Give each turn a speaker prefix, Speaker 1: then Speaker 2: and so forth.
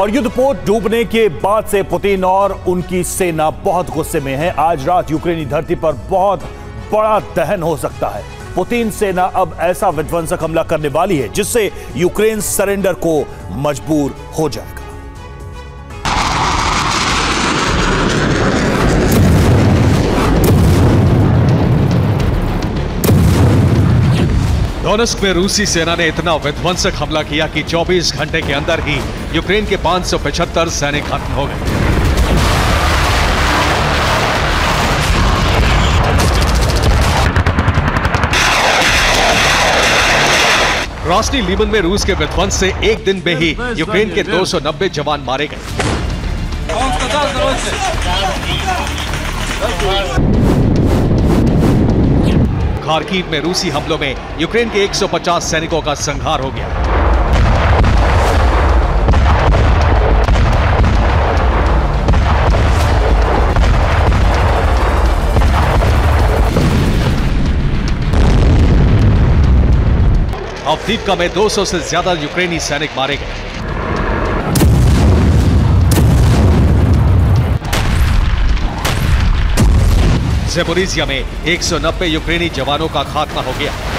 Speaker 1: और युद्धपोत डूबने के बाद से पुतिन और उनकी सेना बहुत गुस्से में है। आज रात यूक्रेनी धरती पर बहुत बड़ा दहन हो सकता है। पुतिन सेना अब ऐसा विध्वंसक हमला करने वाली है, जिससे यूक्रेन सरेंडर को मजबूर हो जाएगा।
Speaker 2: डोनेस्क में रूसी सेना ने इतना विध्वंसक हमला किया कि 24 घंटे के अंदर ही यूक्रेन के 575 सैनिक खत्म हो गए। रोशनी लीबन में रूस के विध्वंस से एक दिन में ही यूक्रेन के 290 जवान मारे गए। खारकीव में रूसी हमलों में यूक्रेन के 150 सैनिकों का संहार हो गया। अवदीपका में 200 से ज़्यादा यूक्रेनी सैनिक मारे गए। जेपोरिजिया में 190 यूक्रेनी जवानों का खात्मा हो गया।